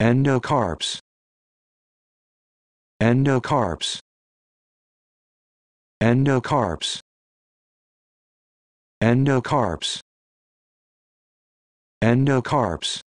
endocarps. Endocarps. Endocarps. Endocarps. Endocarps.